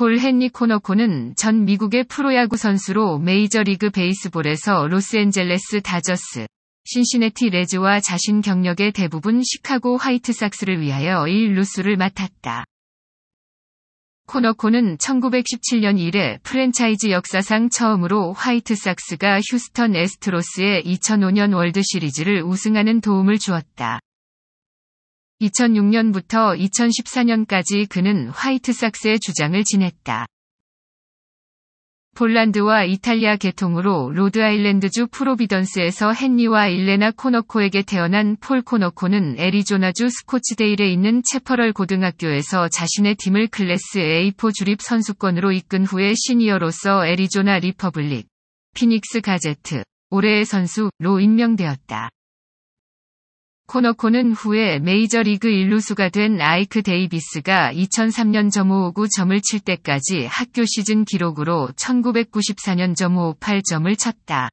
폴 헨리 코너코는 전 미국의 프로야구 선수로 메이저리그 베이스볼에서 로스앤젤레스 다저스, 신시내티 레즈와 자신 경력의 대부분 시카고 화이트삭스를 위하여 1루수를 맡았다. 코너코는 1917년 이래 프랜차이즈 역사상 처음으로 화이트삭스가 휴스턴 애스트로스의 2005년 월드시리즈를 우승하는 도움을 주었다. 2006년부터 2014년까지 그는 화이트삭스의 주장을 지냈다. 폴란드와 이탈리아 계통으로 로드아일랜드주 프로비던스에서 헨리와 일레나 코너코에게 태어난 폴 코너코는 애리조나주 스코츠데일에 있는 체퍼럴 고등학교에서 자신의 팀을 클래스 A4 주립 선수권으로 이끈 후에 시니어로서 애리조나 리퍼블릭, 피닉스 가제트, 올해의 선수로 임명되었다. 코너코는 후에 메이저리그 일루수가 된 아이크 데이비스가 2003년 점559 점을 칠 때까지 학교 시즌 기록으로 1994년 점558 점을 쳤다.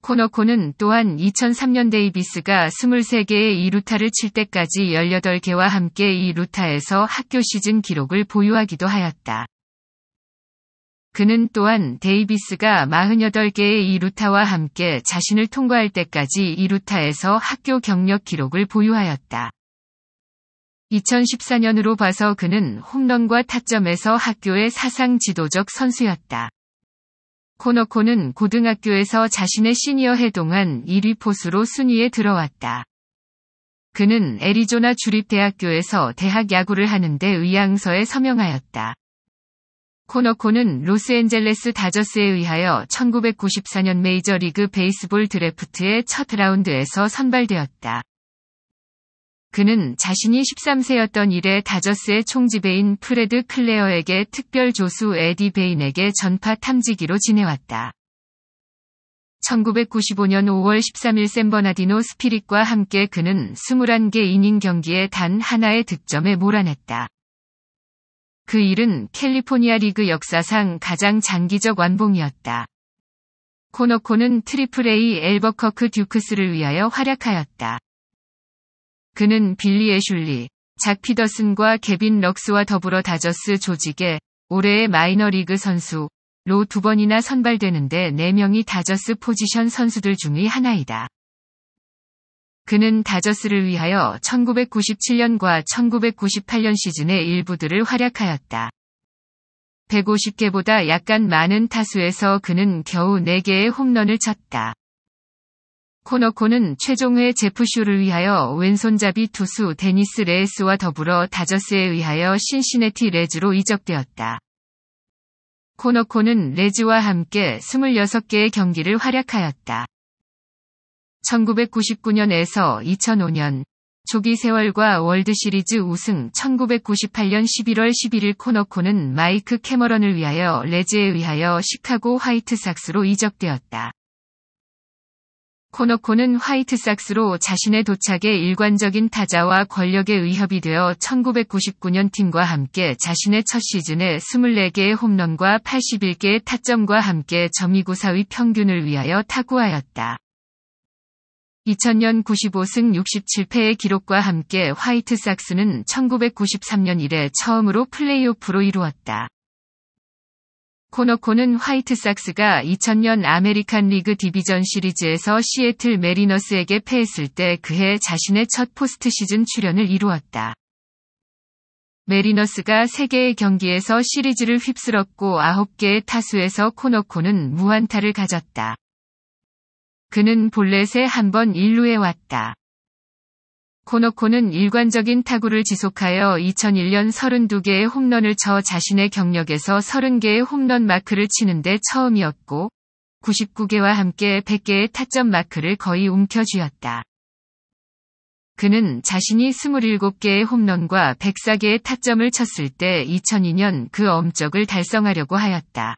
코너코는 또한 2003년 데이비스가 23개의 2루타를 칠 때까지 18개와 함께 2루타에서 학교 시즌 기록을 보유하기도 하였다. 그는 또한 데이비스가 48개의 2루타와 함께 자신을 통과할 때까지 2루타에서 학교 경력 기록을 보유하였다. 2014년으로 봐서 그는 홈런과 타점에서 학교의 사상 지도적 선수였다. 코너코는 고등학교에서 자신의 시니어 해 동안 1위 포수로 순위에 들어왔다. 그는 애리조나 주립대학교에서 대학 야구를 하는데 의향서에 서명하였다. 코너코는 로스앤젤레스 다저스에 의하여 1994년 메이저리그 베이스볼 드래프트의 첫 라운드에서 선발되었다. 그는 자신이 13세였던 이래 다저스의 총지배인 프레드 클레어에게 특별 조수 에디 베인에게 전파 탐지기로 지내왔다. 1995년 5월 13일 샌버나디노 스피릿과 함께 그는 21개 이닝 경기에 단 하나의 득점에 몰아냈다. 그 일은 캘리포니아 리그 역사상 가장 장기적 완봉이었다. 코너코는 트리플 A 엘버커크 듀크스를 위하여 활약하였다. 그는 빌리 애슐리, 작 피더슨과 개빈 럭스와 더불어 다저스 조직에 올해의 마이너리그 선수로 두 번이나 선발되는데 4명이 다저스 포지션 선수들 중의 하나이다. 그는 다저스를 위하여 1997년과 1998년 시즌의 일부들을 활약하였다. 150개보다 약간 많은 타수에서 그는 겨우 4개의 홈런을 쳤다. 코너코는 최종회 제프 쇼를 위하여 왼손잡이 투수 데니스 레에스와 더불어 다저스에 의하여 신시내티 레즈로 이적되었다. 코너코는 레즈와 함께 26개의 경기를 활약하였다. 1999년에서 2005년 조기 세월과 월드시리즈 우승 1998년 11월 11일 코너코는 마이크 캐머런을 위하여 레즈에 의하여 시카고 화이트삭스로 이적되었다. 코너코는 화이트삭스로 자신의 도착에 일관적인 타자와 권력에 의협이 되어 1999년 팀과 함께 자신의 첫 시즌에 24개의 홈런과 81개의 타점과 함께 점294의 평균을 위하여 타구하였다. 2000년 95승 67패의 기록과 함께 화이트삭스는 1993년 이래 처음으로 플레이오프로 이루었다. 코너코는 화이트삭스가 2000년 아메리칸 리그 디비전 시리즈에서 시애틀 메리너스에게 패했을 때 그해 자신의 첫 포스트 시즌 출연을 이루었다. 메리너스가 3개의 경기에서 시리즈를 휩쓸었고 9개의 타수에서 코너코는 무안타를 가졌다. 그는 볼넷에 한번 일루에 왔다. 코너코는 일관적인 타구를 지속하여 2001년 32개의 홈런을 쳐 자신의 경력에서 30개의 홈런 마크를 치는데 처음이었고 99개와 함께 100개의 타점 마크를 거의 움켜쥐었다. 그는 자신이 27개의 홈런과 104개의 타점을 쳤을 때 2002년 그 엄적을 달성하려고 하였다.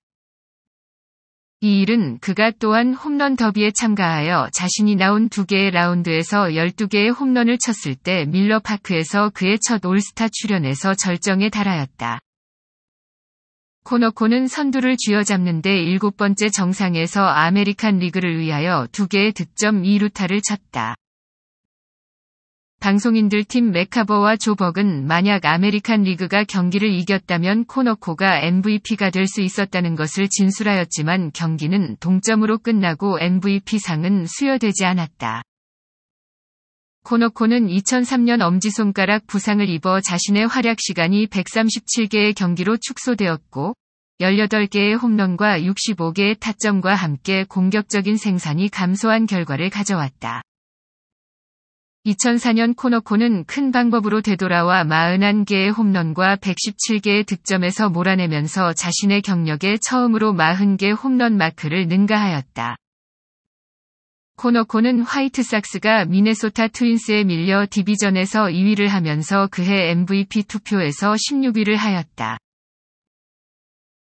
이 일은 그가 또한 홈런 더비에 참가하여 자신이 나온 두 개의 라운드에서 12개의 홈런을 쳤을 때 밀러 파크에서 그의 첫 올스타 출연에서 절정에 달하였다. 코너코는 선두를 쥐어잡는데 일곱 번째 정상에서 아메리칸 리그를 위하여 두 개의 득점 2루타를 쳤다. 방송인들 팀 매카버와 조 벅은 만약 아메리칸 리그가 경기를 이겼다면 코너코가 MVP가 될 수 있었다는 것을 진술하였지만 경기는 동점으로 끝나고 MVP상은 수여되지 않았다. 코너코는 2003년 엄지손가락 부상을 입어 자신의 활약 시간이 137개의 경기로 축소되었고 18개의 홈런과 65개의 타점과 함께 공격적인 생산이 감소한 결과를 가져왔다. 2004년 코너코는 큰 방법으로 되돌아와 41개의 홈런과 117개의 득점에서 몰아내면서 자신의 경력에 처음으로 40개 홈런 마크를 능가하였다. 코너코는 화이트삭스가 미네소타 트윈스에 밀려 디비전에서 2위를 하면서 그해 MVP 투표에서 16위를 하였다.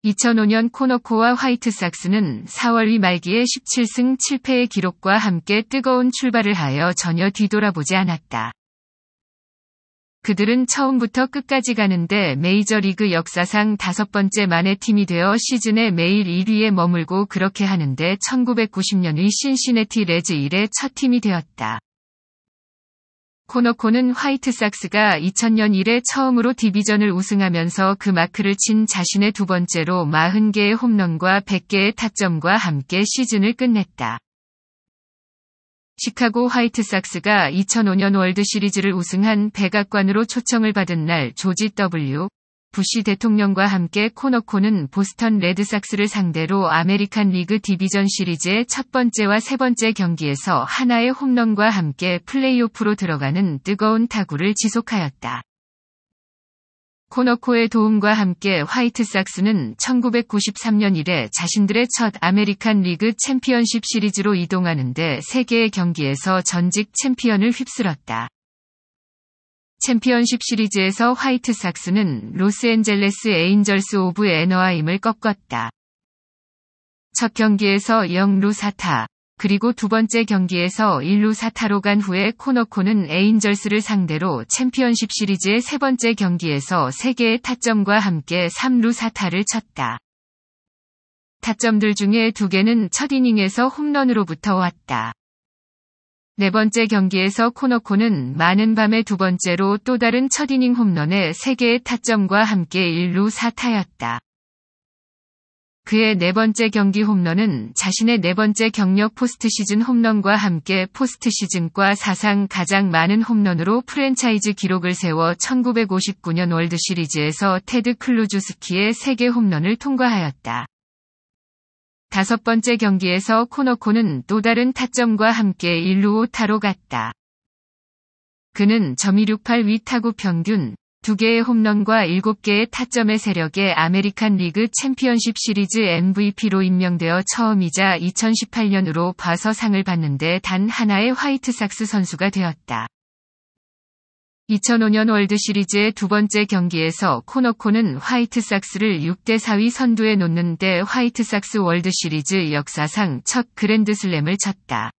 2005년 코너코와 화이트삭스는 4월 말기에 17승 7패의 기록과 함께 뜨거운 출발을 하여 전혀 뒤돌아보지 않았다. 그들은 처음부터 끝까지 가는데 메이저리그 역사상 다섯 번째 만의 팀이 되어 시즌에 매일 1위에 머물고 그렇게 하는데 1990년의 신시내티 레즈 일의 첫 팀이 되었다. 코너코는 화이트삭스가 2000년 이래 처음으로 디비전을 우승하면서 그 마크를 친 자신의 두 번째로 40개의 홈런과 100개의 타점과 함께 시즌을 끝냈다. 시카고 화이트삭스가 2005년 월드 시리즈를 우승한 백악관으로 초청을 받은 날 조지 W. 부시 대통령과 함께 코너코는 보스턴 레드삭스를 상대로 아메리칸 리그 디비전 시리즈의 첫 번째와 세 번째 경기에서 하나의 홈런과 함께 플레이오프로 들어가는 뜨거운 타구를 지속하였다. 코너코의 도움과 함께 화이트삭스는 1993년 이래 자신들의 첫 아메리칸 리그 챔피언십 시리즈로 이동하는데 3개의 경기에서 전직 챔피언을 휩쓸었다. 챔피언십 시리즈에서 화이트삭스는 로스앤젤레스 에인절스 오브 애너하임을 꺾었다. 첫 경기에서 0루 사타, 그리고 두 번째 경기에서 1루 사타로 간 후에 코너코는 에인절스를 상대로 챔피언십 시리즈의 세 번째 경기에서 3개의 타점과 함께 3루 사타를 쳤다. 타점들 중에 두 개는 첫 이닝에서 홈런으로부터 왔다. 네 번째 경기에서 코너코는 많은 밤의 두 번째로 또 다른 첫 이닝 홈런에 3개의 타점과 함께 1루 4타였다. 그의 네 번째 경기 홈런은 자신의 네 번째 경력 포스트 시즌 홈런과 함께 포스트 시즌과 사상 가장 많은 홈런으로 프랜차이즈 기록을 세워 1959년 월드 시리즈에서 테드 클루주스키의 3개 홈런을 통과하였다. 다섯 번째 경기에서 코너코는 또 다른 타점과 함께 1루 5타로 갔다. 그는 점268의 타구 평균, 2개의 홈런과 7개의 타점의 세력에 아메리칸 리그 챔피언십 시리즈 MVP로 임명되어 처음이자 2018년으로 봐서 상을 받는데 단 하나의 화이트삭스 선수가 되었다. 2005년 월드 시리즈의 두 번째 경기에서 코너코는 화이트삭스를 6대 4의 선두에 놓는데 화이트삭스 월드 시리즈 역사상 첫 그랜드슬램을 쳤다.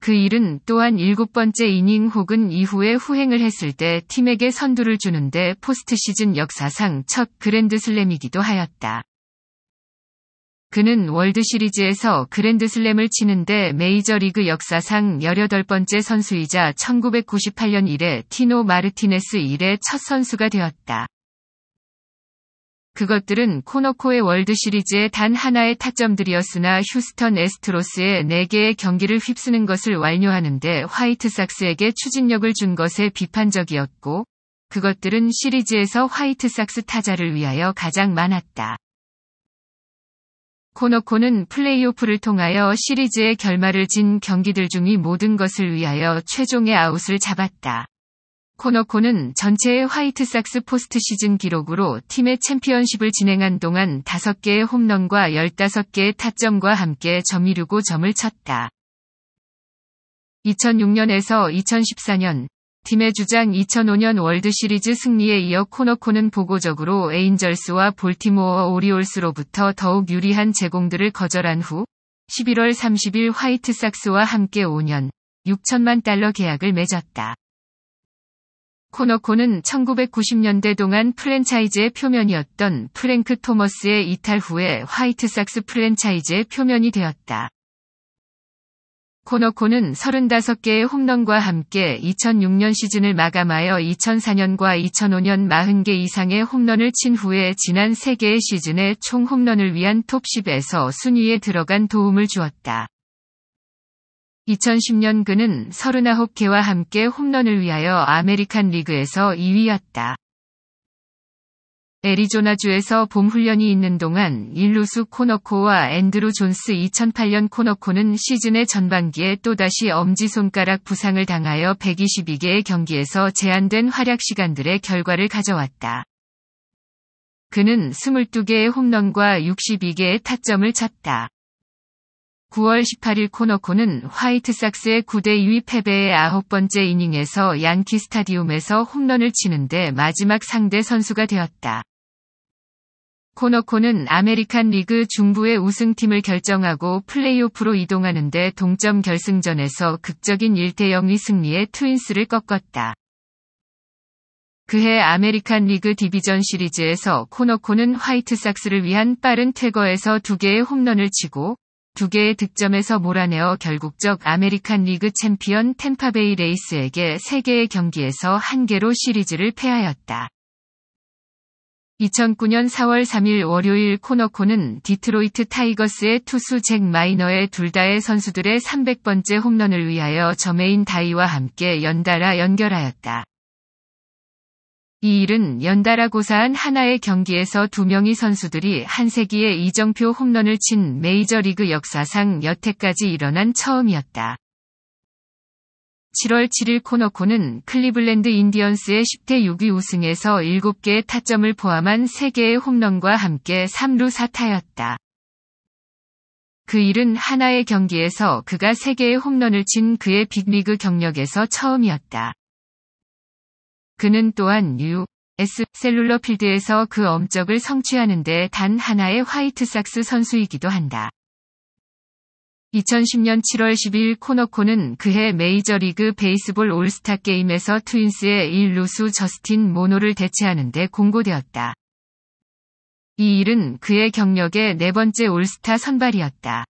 그 일은 또한 일곱 번째 이닝 혹은 이후에 후행을 했을 때 팀에게 선두를 주는데 포스트 시즌 역사상 첫 그랜드슬램이기도 하였다. 그는 월드 시리즈에서 그랜드슬램을 치는데 메이저리그 역사상 18번째 선수이자 1998년 이래 티노 마르티네스 이래 첫 선수가 되었다. 그것들은 코너코의 월드 시리즈의 단 하나의 타점들이었으나 휴스턴 에스트로스의 4개의 경기를 휩쓰는 것을 완료하는데 화이트삭스에게 추진력을 준 것에 비판적이었고, 그것들은 시리즈에서 화이트삭스 타자를 위하여 가장 많았다. 코너코는 플레이오프를 통하여 시리즈의 결말을 진 경기들 중의 모든 것을 위하여 최종의 아웃을 잡았다. 코너코는 전체의 화이트삭스 포스트 시즌 기록으로 팀의 챔피언십을 진행한 동안 5개의 홈런과 15개의 타점과 함께 점이르고 점을 쳤다. 2006년에서 2014년 팀의 주장 2005년 월드 시리즈 승리에 이어 코너코는 보고적으로 에인절스와 볼티모어 오리올스로부터 더욱 유리한 제공들을 거절한 후 11월 30일 화이트삭스와 함께 5년 6천만 달러 계약을 맺었다. 코너코는 1990년대 동안 프랜차이즈의 표면이었던 프랭크 토머스의 이탈 후에 화이트삭스 프랜차이즈의 표면이 되었다. 코너코는 35개의 홈런과 함께 2006년 시즌을 마감하여 2004년과 2005년 40개 이상의 홈런을 친 후에 지난 3개의 시즌에 총 홈런을 위한 톱 10에서 순위에 들어간 도움을 주었다. 2010년 그는 39개와 함께 홈런을 위하여 아메리칸 리그에서 2위였다. 애리조나주에서 봄 훈련이 있는 동안 일루수 코너코와 앤드루 존스 2008년 코너코는 시즌의 전반기에 또다시 엄지손가락 부상을 당하여 122개의 경기에서 제한된 활약 시간들의 결과를 가져왔다. 그는 22개의 홈런과 62개의 타점을 쳤다. 9월 18일 코너코는 화이트삭스의 9대2 패배의 아홉 번째 이닝에서 양키 스타디움에서 홈런을 치는데 마지막 상대 선수가 되었다. 코너코는 아메리칸 리그 중부의 우승팀을 결정하고 플레이오프로 이동하는데 동점 결승전에서 극적인 1대0의 승리에 트윈스를 꺾었다. 그해 아메리칸 리그 디비전 시리즈에서 코너코는 화이트삭스를 위한 빠른 퇴거에서 두 개의 홈런을 치고 두 개의 득점에서 몰아내어 결국적 아메리칸 리그 챔피언 템파베이 레이스에게 세 개의 경기에서 한 개로 시리즈를 패하였다. 2009년 4월 3일 월요일 코너코는 디트로이트 타이거스의 투수 잭 마이너의 둘 다의 선수들의 300번째 홈런을 위하여 저메인 다이와 함께 연달아 연결하였다. 이 일은 연달아 고사한 하나의 경기에서 두 명의 선수들이 한 세기의 이정표 홈런을 친 메이저리그 역사상 여태까지 일어난 처음이었다. 7월 7일 코너코는 클리블랜드 인디언스의 10대 6의 우승에서 7개의 타점을 포함한 3개의 홈런과 함께 3루 4타였다. 그 일은 하나의 경기에서 그가 3개의 홈런을 친 그의 빅리그 경력에서 처음이었다. 그는 또한 U.S. 셀룰러 필드에서 그 업적을 성취하는데 단 하나의 화이트삭스 선수이기도 한다. 2010년 7월 10일 코너코는 그해 메이저리그 베이스볼 올스타 게임에서 트윈스의 1루수 저스틴 모노를 대체하는 데 공고되었다. 이 일은 그의 경력의 네 번째 올스타 선발이었다.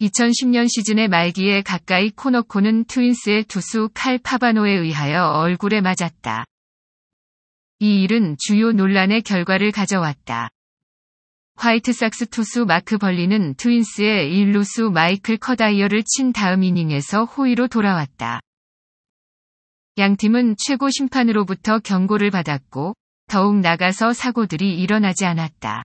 2010년 시즌의 말기에 가까이 코너코는 트윈스의 투수 칼 파바노에 의하여 얼굴에 맞았다. 이 일은 주요 논란의 결과를 가져왔다. 화이트삭스 투수 마크 벌리는 트윈스의 1루수 마이클 커다이어를 친 다음 이닝에서 호의로 돌아왔다. 양 팀은 최고 심판으로부터 경고를 받았고 더욱 나가서 사고들이 일어나지 않았다.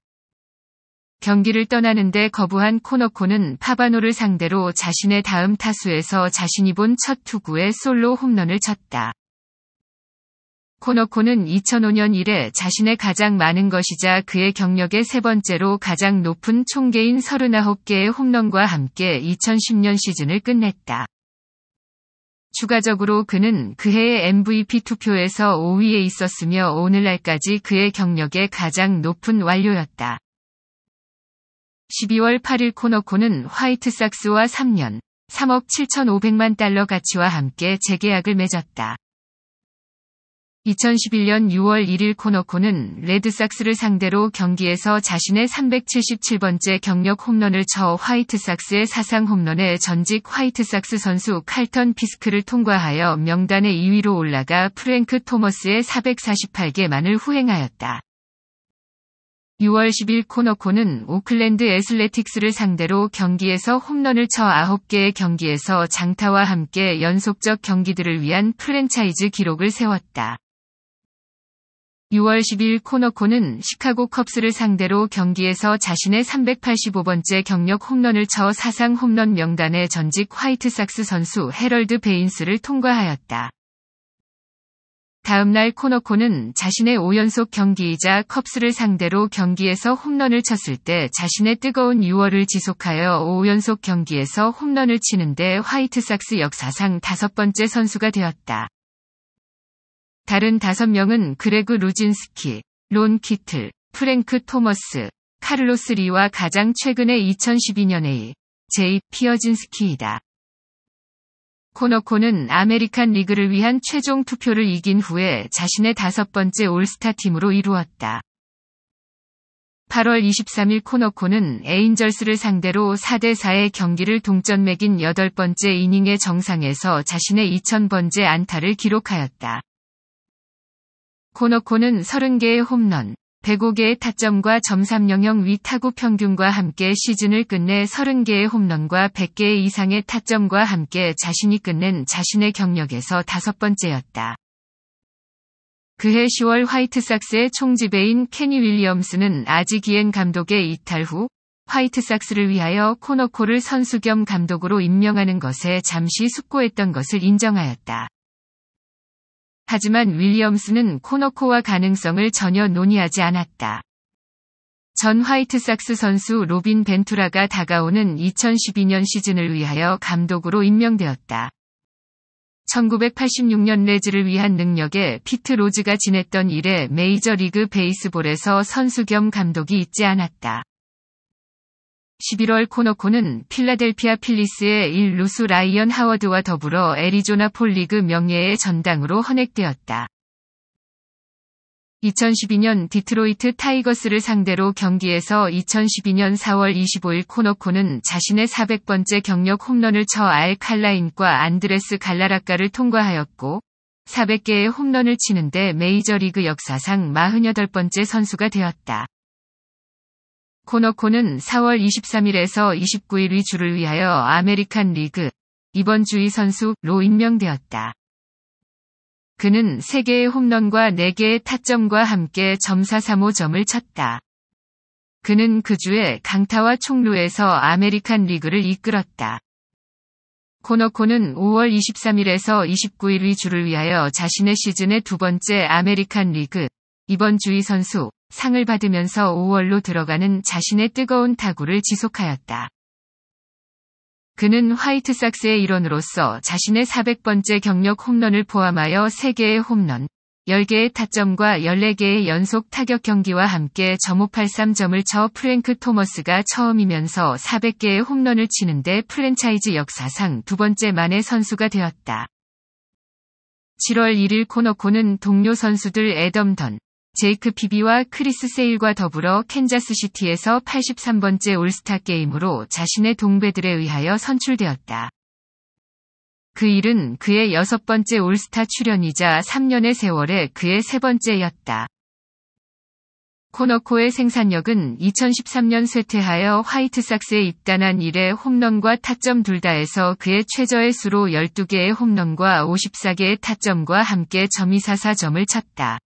경기를 떠나는데 거부한 코너코는 파바노를 상대로 자신의 다음 타수에서 자신이 본 첫 투구에 솔로 홈런을 쳤다. 코너코는 2005년 이래 자신의 가장 많은 것이자 그의 경력의 세 번째로 가장 높은 총계인 39개의 홈런과 함께 2010년 시즌을 끝냈다. 추가적으로 그는 그해의 MVP 투표에서 5위에 있었으며 오늘날까지 그의 경력의 가장 높은 완료였다. 12월 8일 코너코는 화이트삭스와 3년, 3억 7,500만 달러 가치와 함께 재계약을 맺었다. 2011년 6월 1일 코너코는 레드삭스를 상대로 경기에서 자신의 377번째 경력 홈런을 쳐 화이트삭스의 사상 홈런에 전직 화이트삭스 선수 칼턴 피스크를 통과하여 명단의 2위로 올라가 프랭크 토머스의 448개만을 후행하였다. 6월 10일 코너코는 오클랜드 애슬레틱스를 상대로 경기에서 홈런을 쳐 9개의 경기에서 장타와 함께 연속적 경기들을 위한 프랜차이즈 기록을 세웠다. 6월 10일 코너코는 시카고 컵스를 상대로 경기에서 자신의 385번째 경력 홈런을 쳐 사상 홈런 명단의 전직 화이트삭스 선수 헤럴드 베인스를 통과하였다. 다음날 코너코는 자신의 5연속 경기이자 컵스를 상대로 경기에서 홈런을 쳤을 때 자신의 뜨거운 6월을 지속하여 5연속 경기에서 홈런을 치는데 화이트삭스 역사상 다섯 번째 선수가 되었다. 다른 다섯 명은 그레그 루진스키, 론 키틀, 프랭크 토머스, 카를로스 리와 가장 최근의 2012년의 제이 피어진스키이다. 코너코는 아메리칸 리그를 위한 최종 투표를 이긴 후에 자신의 다섯 번째 올스타 팀으로 이루었다. 8월 23일 코너코는 에인절스를 상대로 4대4의 경기를 동점 매긴 8번째 이닝의 정상에서 자신의 2000번째 안타를 기록하였다. 코너코는 30개의 홈런, 105개의 타점과 점삼영형 위 타구 평균과 함께 시즌을 끝내 30개의 홈런과 100개 이상의 타점과 함께 자신이 끝낸 자신의 경력에서 다섯 번째였다. 그해 10월 화이트삭스의 총지배인 케니 윌리엄스는 아지기엔 감독의 이탈 후 화이트삭스를 위하여 코너코를 선수 겸 감독으로 임명하는 것에 잠시 숙고했던 것을 인정하였다. 하지만 윌리엄스는 코너코와 가능성을 전혀 논의하지 않았다. 전 화이트삭스 선수 로빈 벤투라가 다가오는 2012년 시즌을 위하여 감독으로 임명되었다. 1986년 레즈를 위한 능력에 피트 로즈가 지냈던 이래 메이저리그 베이스볼에서 선수 겸 감독이 있지 않았다. 11월 코너코는 필라델피아 필리스의 1루수 라이언 하워드와 더불어 애리조나 폴리그 명예의 전당으로 헌액되었다. 2012년 디트로이트 타이거스를 상대로 경기에서 2012년 4월 25일 코너코는 자신의 400번째 경력 홈런을 쳐 알 칼라인과 안드레스 갈라라가를 통과하였고 400개의 홈런을 치는데 메이저리그 역사상 48번째 선수가 되었다. 코너코는 4월 23일에서 29일의 주를 위하여 아메리칸 리그 이번 주의 선수로 임명되었다. 그는 3개의 홈런과 4개의 타점과 함께 점사 3호점을 쳤다. 그는 그 주에 강타와 총루에서 아메리칸 리그를 이끌었다. 코너코는 5월 23일에서 29일의 주를 위하여 자신의 시즌의 두 번째 아메리칸 리그 이번 주의 선수 상을 받으면서 5월로 들어가는 자신의 뜨거운 타구를 지속하였다. 그는 화이트삭스의 일원으로서 자신의 400번째 경력 홈런을 포함하여 3개의 홈런, 10개의 타점과 14개의 연속 타격 경기와 함께 점583점을 쳐 프랭크 토머스가 처음이면서 400개의 홈런을 치는데 프랜차이즈 역사상 두 번째 만의 선수가 되었다. 7월 1일 코너코는 동료 선수들 애덤 던, 제이크 피비와 크리스 세일과 더불어 캔자스시티에서 83번째 올스타 게임으로 자신의 동배들에 의하여 선출되었다. 그 일은 그의 여섯 번째 올스타 출연이자 3년의 세월에 그의 세 번째였다. 코너코의 생산력은 2013년 쇠퇴하여 화이트삭스에 입단한 이래 홈런과 타점 둘 다에서 그의 최저의 수로 12개의 홈런과 54개의 타점과 함께 점이44점을 쳤다.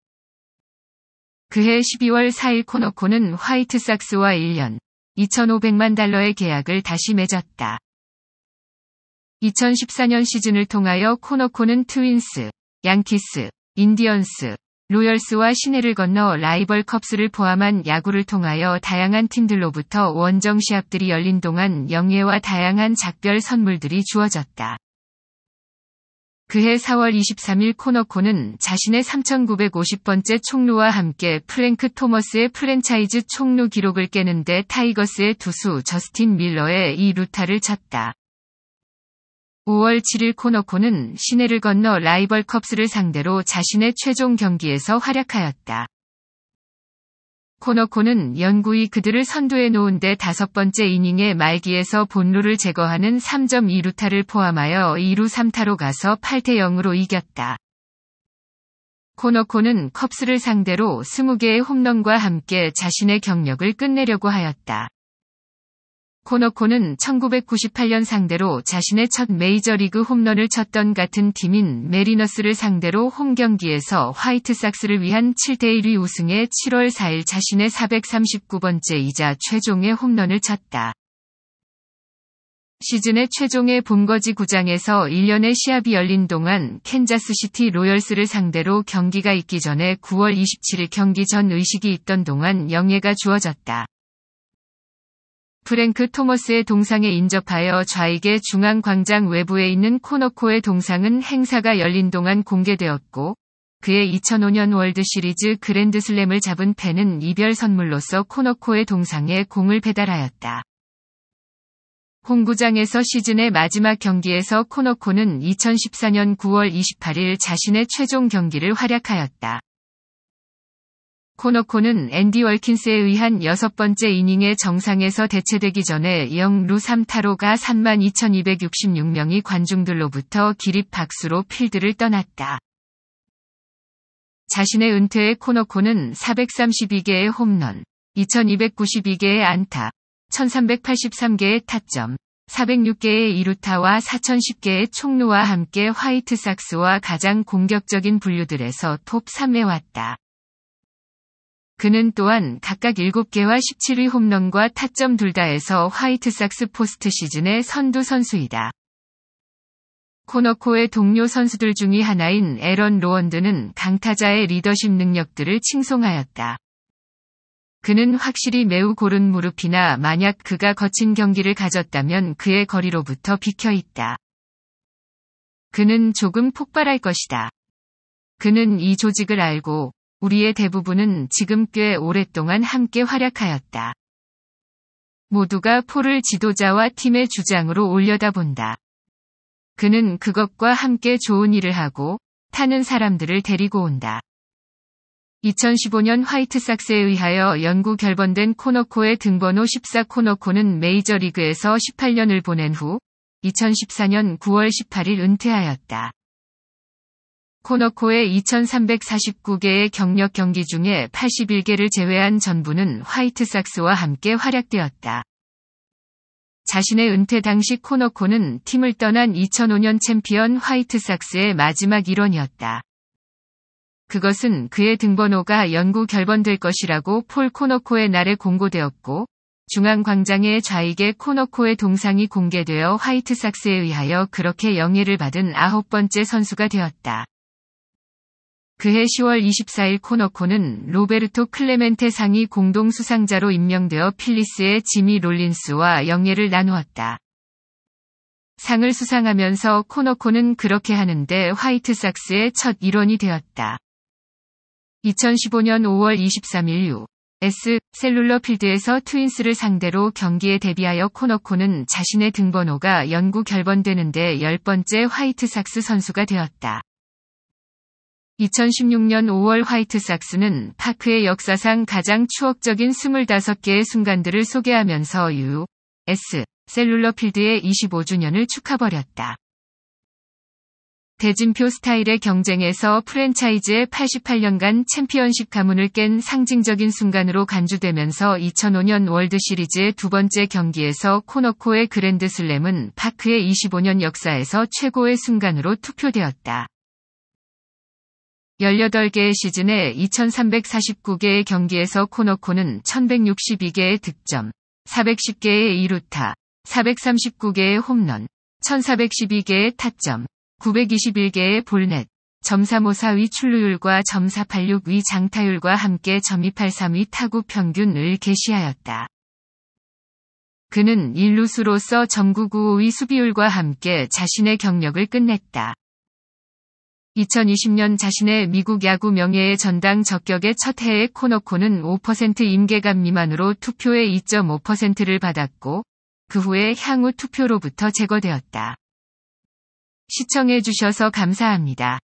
그해 12월 4일 코너코는 화이트삭스와 1년 2,500만 달러의 계약을 다시 맺었다. 2014년 시즌을 통하여 코너코는 트윈스, 양키스, 인디언스, 로열스와 시내를 건너 라이벌 컵스를 포함한 야구를 통하여 다양한 팀들로부터 원정 시합들이 열린 동안 영예와 다양한 작별 선물들이 주어졌다. 그해 4월 23일 코너코는 자신의 3,950번째 총루와 함께 프랭크 토머스의 프랜차이즈 총루 기록을 깨는데 타이거스의 투수 저스틴 밀러에 이루타를 쳤다. 5월 7일 코너코는 시내를 건너 라이벌 컵스를 상대로 자신의 최종 경기에서 활약하였다. 코너코는 연구이 그들을 선두에 놓은 데 다섯 번째 이닝의 말기에서 본루를 제거하는 3점 2루타를 포함하여 2루 3타로 가서 8대 0으로 이겼다. 코너코는 컵스를 상대로 20개의 홈런과 함께 자신의 경력을 끝내려고 하였다. 코너코는 1998년 상대로 자신의 첫 메이저리그 홈런을 쳤던 같은 팀인 메리너스를 상대로 홈 경기에서 화이트삭스를 위한 7대1위 우승에 7월 4일 자신의 439번째이자 최종의 홈런을 쳤다. 시즌의 최종의 본거지 구장에서 1년의 시합이 열린 동안 캔자스시티 로열스를 상대로 경기가 있기 전에 9월 27일 경기 전 의식이 있던 동안 영예가 주어졌다. 프랭크 토머스의 동상에 인접하여 좌익의 중앙 광장 외부에 있는 코너코의 동상은 행사가 열린 동안 공개되었고, 그의 2005년 월드 시리즈 그랜드슬램을 잡은 팬은 이별 선물로서 코너코의 동상에 공을 배달하였다. 홈구장에서 시즌의 마지막 경기에서 코너코는 2014년 9월 28일 자신의 최종 경기를 활약하였다. 코너코는 앤디 월킨스에 의한 여섯 번째 이닝의 정상에서 대체되기 전에 0루 3타로가 32,266명이 관중들로부터 기립 박수로 필드를 떠났다. 자신의 은퇴에 코너코는 432개의 홈런, 2292개의 안타, 1383개의 타점, 406개의 2루타와 4010개의 총루와 함께 화이트삭스와 가장 공격적인 분류들에서 톱 3에 왔다. 그는 또한 각각 7개와 17의 홈런과 타점 둘 다에서 화이트삭스 포스트 시즌의 선두 선수이다. 코너코의 동료 선수들 중의 하나인 에런 로원드는 강타자의 리더십 능력들을 칭송하였다. 그는 확실히 매우 고른 무릎이나 만약 그가 거친 경기를 가졌다면 그의 거리로부터 비켜 있다. 그는 조금 폭발할 것이다. 그는 이 조직을 알고 우리의 대부분은 지금 꽤 오랫동안 함께 활약하였다. 모두가 포를 지도자와 팀의 주장으로 올려다본다. 그는 그것과 함께 좋은 일을 하고 타는 사람들을 데리고 온다. 2015년 화이트삭스에 의하여 연구 결번된 코너코의 등번호 14 코너코는 메이저리그에서 18년을 보낸 후 2014년 9월 18일 은퇴하였다. 코너코의 2349개의 경력 경기 중에 81개를 제외한 전부는 화이트삭스와 함께 활약되었다. 자신의 은퇴 당시 코너코는 팀을 떠난 2005년 챔피언 화이트삭스의 마지막 일원이었다. 그것은 그의 등번호가 연구 결번될 것이라고 폴 코너코의 날에 공고되었고, 중앙광장의 좌익에 코너코의 동상이 공개되어 화이트삭스에 의하여 그렇게 영예를 받은 아홉 번째 선수가 되었다. 그해 10월 24일 코너코는 로베르토 클레멘테 상이 공동 수상자로 임명되어 필리스의 지미 롤린스와 영예를 나누었다. 상을 수상하면서 코너코는 그렇게 하는데 화이트삭스의 첫 일원이 되었다. 2015년 5월 23일 유. S. 셀룰러 필드에서 트윈스를 상대로 경기에 대비하여 코너코는 자신의 등번호가 연구 결번되는데 10번째 화이트삭스 선수가 되었다. 2016년 5월 화이트삭스는 파크의 역사상 가장 추억적인 25개의 순간들을 소개하면서 U. S. 셀룰러 필드의 25주년을 축하버렸다. 대진표 스타일의 경쟁에서 프랜차이즈의 88년간 챔피언십 가문을 깬 상징적인 순간으로 간주되면서 2005년 월드 시리즈의 두 번째 경기에서 코너코의 그랜드 슬램은 파크의 25년 역사에서 최고의 순간으로 투표되었다. 18개의 시즌에 2349개의 경기에서 코너코는 1162개의 득점, 410개의 2루타, 439개의 홈런, 1412개의 타점, 921개의 볼넷, 점354위 출루율과 점486위 장타율과 함께 점283위 타구 평균을 게시하였다. 그는 일루수로서 점995위 수비율과 함께 자신의 경력을 끝냈다. 2020년 자신의 미국 야구 명예의 전당 적격의 첫 해에 코너코는 5% 임계감 미만으로 투표의 2.5%를 받았고 그 후에 향후 투표로부터 제거되었다. 시청해주셔서 감사합니다.